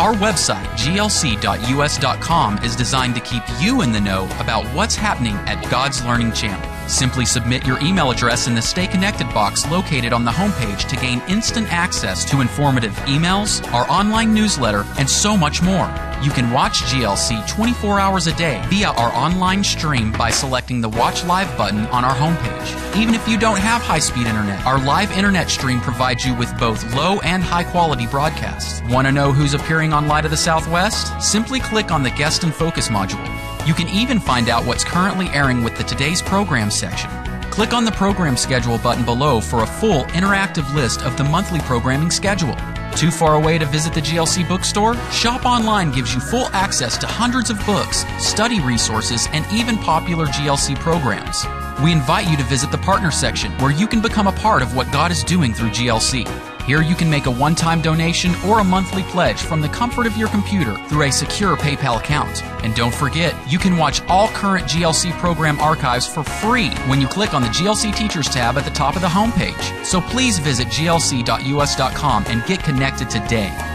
Our website, glc.us.com, is designed to keep you in the know about what's happening at God's Learning Channel. Simply submit your email address in the Stay Connected box located on the homepage to gain instant access to informative emails, our online newsletter, and so much more. You can watch GLC 24 hours a day via our online stream by selecting the Watch Live button on our homepage. Even if you don't have high speed internet, our live internet stream provides you with both low and high quality broadcasts. Want to know who's appearing on Light of the Southwest? Simply click on the Guest in Focus module. You can even find out what's currently airing with the Today's Program section. Click on the Program Schedule button below for a full interactive list of the monthly programming schedule. Too far away to visit the GLC bookstore? Shop Online gives you full access to hundreds of books, study resources, and even popular GLC programs. We invite you to visit the Partner section where you can become a part of what God is doing through GLC. Here you can make a one time donation or a monthly pledge from the comfort of your computer through a secure PayPal account. And don't forget, you can watch all current GLC program archives for free when you click on the GLC Teachers tab at the top of the homepage. So please visit glc.us.com and get connected today.